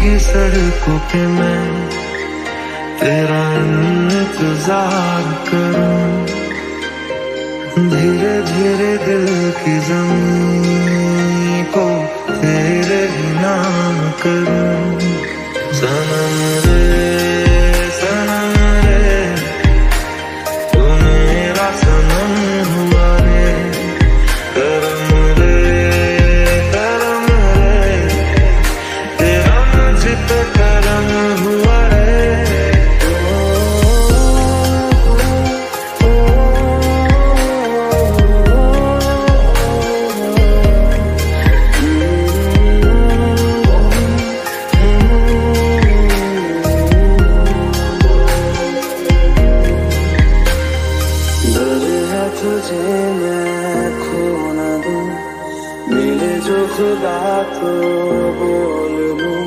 भीगी सड़कों पे मैं तेरा इंतज़ार करूँ। धीरे धीरे दिल की ज़मीन को तेरे नाम करूँ। सनम रे तो बोल लूँ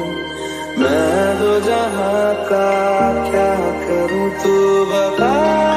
मैं तो जहाँ का क्या करूँ तू बता।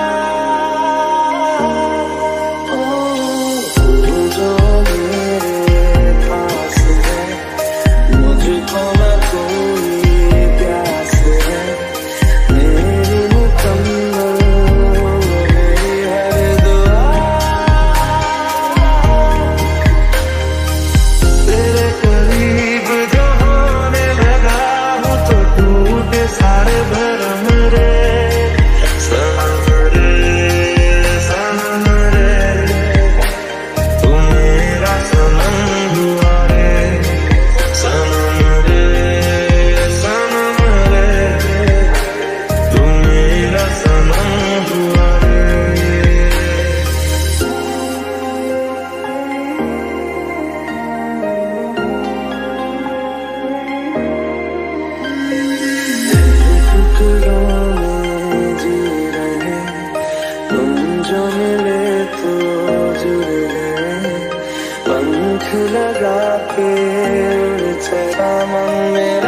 흘러가길 제가 맘 밀어